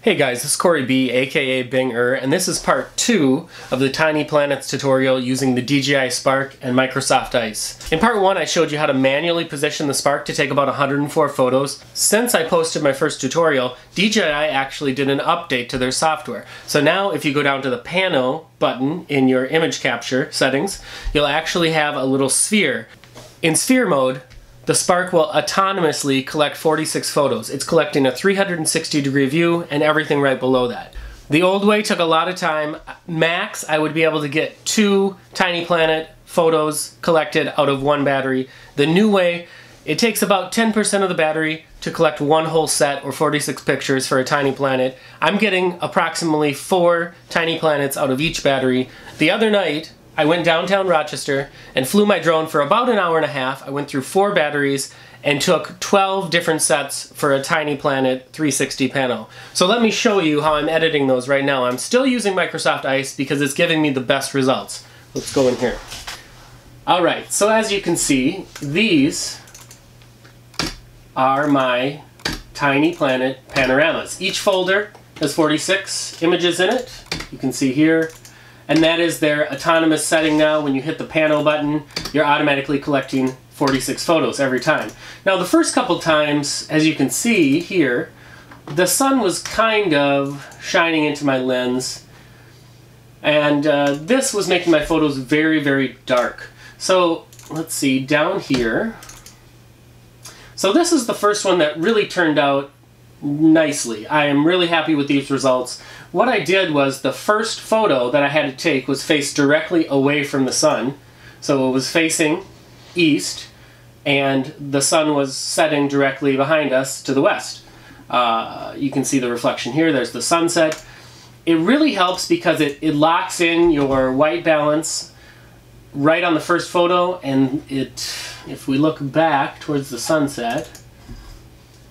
Hey guys, this is Corey B, aka Bing Err, and this is part two of the Tiny Planets tutorial using the DJI Spark and Microsoft ICE. In part one, I showed you how to manually position the Spark to take about 104 photos. Since I posted my first tutorial, DJI actually did an update to their software. So now if you go down to the Pano button in your image capture settings, you'll actually have a little sphere. In sphere mode, the Spark will autonomously collect 46 photos. It's collecting a 360 degree view and everything right below that. The old way took a lot of time. Max, I would be able to get two Tiny Planet photos collected out of one battery. The new way, it takes about 10% of the battery to collect one whole set or 46 pictures for a tiny planet. I'm getting approximately four tiny planets out of each battery. The other night, I went downtown Rochester and flew my drone for about an hour and a half. I went through four batteries and took 12 different sets for a Tiny Planet 360 pano. So let me show you how I'm editing those right now. I'm still using Microsoft ICE because it's giving me the best results. Let's go in here. Alright, so as you can see, these are my Tiny Planet panoramas. Each folder has 46 images in it. You can see here and that is their autonomous setting now. When you hit the Pano button, you're automatically collecting 46 photos every time. Now the first couple times, as you can see here, the sun was kind of shining into my lens and uh, this was making my photos very, very dark. So let's see, down here, so this is the first one that really turned out nicely. I am really happy with these results. What I did was the first photo that I had to take was faced directly away from the sun. So it was facing east and the sun was setting directly behind us to the west. Uh, you can see the reflection here. There's the sunset. It really helps because it, it locks in your white balance right on the first photo and it, if we look back towards the sunset,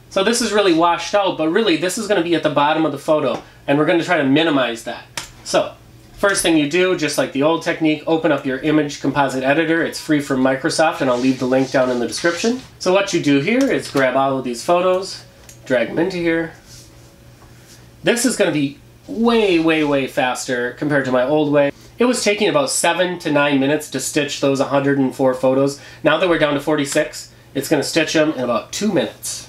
so this is really washed out, but really this is going to be at the bottom of the photo, and we're going to try to minimize that. So, first thing you do, just like the old technique, open up your image composite editor. It's free from Microsoft, and I'll leave the link down in the description. So what you do here is grab all of these photos, drag them into here. This is going to be way, way, way faster compared to my old way. It was taking about seven to nine minutes to stitch those 104 photos. Now that we're down to 46, it's going to stitch them in about two minutes.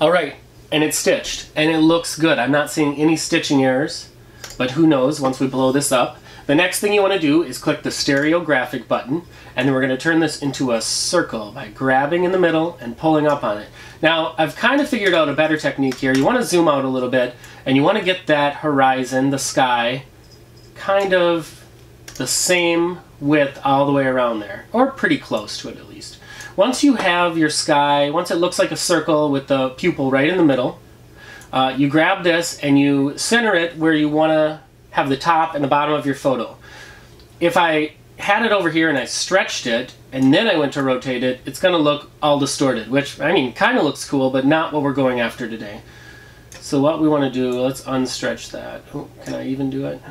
All right, and it's stitched, and it looks good. I'm not seeing any stitching errors, but who knows once we blow this up. The next thing you want to do is click the stereographic button, and then we're going to turn this into a circle by grabbing in the middle and pulling up on it. Now, I've kind of figured out a better technique here. You want to zoom out a little bit, and you want to get that horizon, the sky, kind of the same width all the way around there, or pretty close to it at least. Once you have your sky, once it looks like a circle with the pupil right in the middle, uh, you grab this and you center it where you want to have the top and the bottom of your photo. If I had it over here and I stretched it and then I went to rotate it, it's going to look all distorted, which, I mean, kind of looks cool, but not what we're going after today. So what we want to do, let's unstretch that. Oh, can I even do it?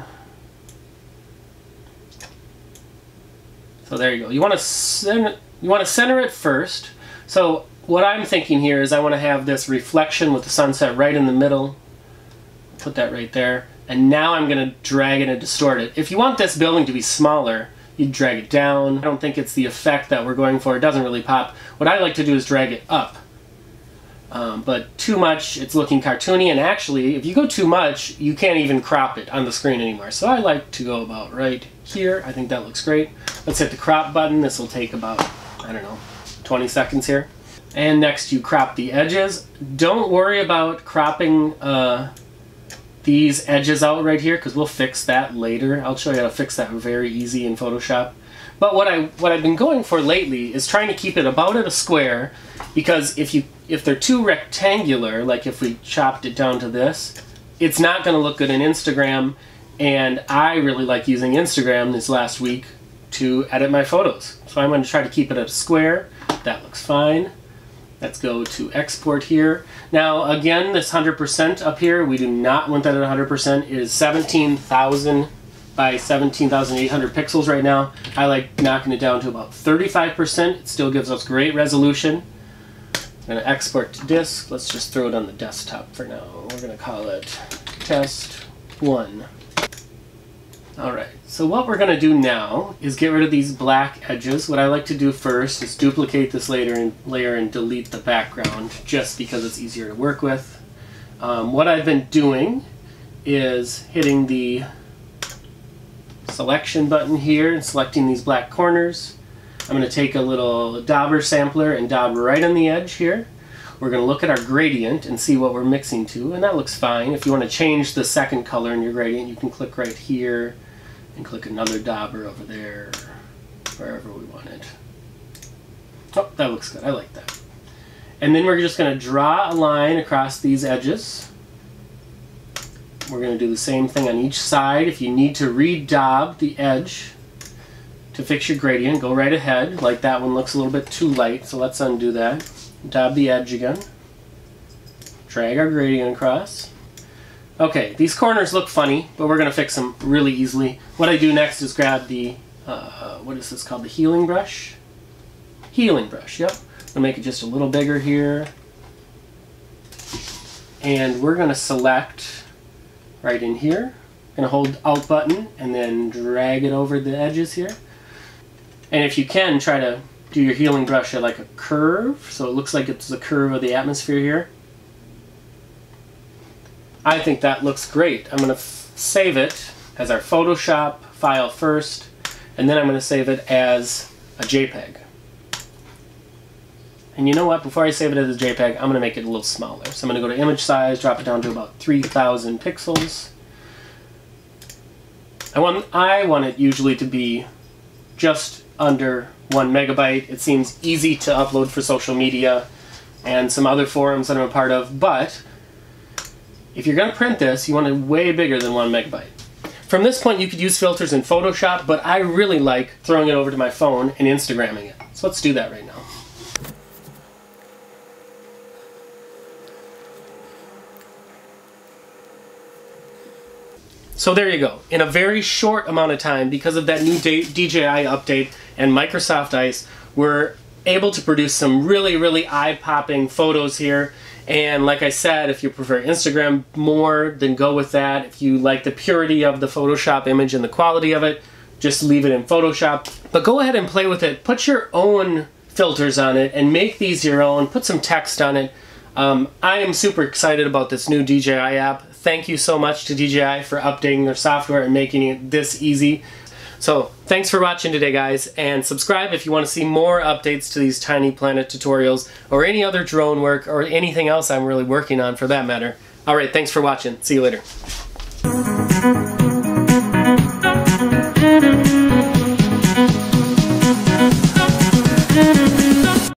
So there you go. You want to center, you want to center it first. So what I'm thinking here is I want to have this reflection with the sunset right in the middle. Put that right there. And now I'm going to drag it and distort it. If you want this building to be smaller, you drag it down. I don't think it's the effect that we're going for. It doesn't really pop. What I like to do is drag it up. Um, but too much, it's looking cartoony, and actually, if you go too much, you can't even crop it on the screen anymore. So I like to go about right here. I think that looks great. Let's hit the crop button. This will take about I don't know, 20 seconds here. And next you crop the edges. Don't worry about cropping uh, these edges out right here because we'll fix that later. I'll show you how to fix that very easy in Photoshop. But what I what I've been going for lately is trying to keep it about at a square because if you if they're too rectangular, like if we chopped it down to this, it's not going to look good in Instagram. And I really like using Instagram this last week to edit my photos. So I'm going to try to keep it at a square. That looks fine. Let's go to export here. Now again, this 100% up here, we do not want that at 100%. It is 17,000 by 17,800 pixels right now. I like knocking it down to about 35%. It still gives us great resolution. I'm to export to disk. Let's just throw it on the desktop for now. We're going to call it test 1. Alright, so what we're going to do now is get rid of these black edges. What I like to do first is duplicate this layer and, layer and delete the background just because it's easier to work with. Um, what I've been doing is hitting the selection button here and selecting these black corners. I'm going to take a little dauber sampler and daub right on the edge here. We're going to look at our gradient and see what we're mixing to, and that looks fine. If you want to change the second color in your gradient, you can click right here and click another dauber over there, wherever we want it. Oh, that looks good. I like that. And then we're just going to draw a line across these edges. We're going to do the same thing on each side. If you need to re-daub the edge to fix your gradient, go right ahead. Like that one looks a little bit too light, so let's undo that. Daub the edge again. Drag our gradient across. Okay, these corners look funny, but we're going to fix them really easily. What I do next is grab the, uh, what is this called, the healing brush? Healing brush, yep. I'll make it just a little bigger here. And we're going to select right in here. I'm going to hold Alt button and then drag it over the edges here. And if you can, try to do your healing brush at like a curve, so it looks like it's the curve of the atmosphere here. I think that looks great. I'm going to save it as our Photoshop file first, and then I'm going to save it as a JPEG. And you know what? Before I save it as a JPEG, I'm going to make it a little smaller. So I'm going to go to image size, drop it down to about 3,000 pixels. I want, I want it usually to be just under one megabyte. It seems easy to upload for social media and some other forums that I'm a part of, but if you're going to print this, you want it way bigger than one megabyte. From this point, you could use filters in Photoshop, but I really like throwing it over to my phone and Instagramming it. So let's do that right now. So there you go. In a very short amount of time, because of that new DJI update and Microsoft ICE, we're able to produce some really, really eye-popping photos here. And like I said, if you prefer Instagram more, then go with that. If you like the purity of the Photoshop image and the quality of it, just leave it in Photoshop. But go ahead and play with it. Put your own filters on it and make these your own. Put some text on it. Um, I am super excited about this new DJI app thank you so much to DJI for updating their software and making it this easy. So thanks for watching today guys and subscribe if you want to see more updates to these Tiny Planet tutorials or any other drone work or anything else I'm really working on for that matter. Alright, thanks for watching. See you later.